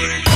Yeah.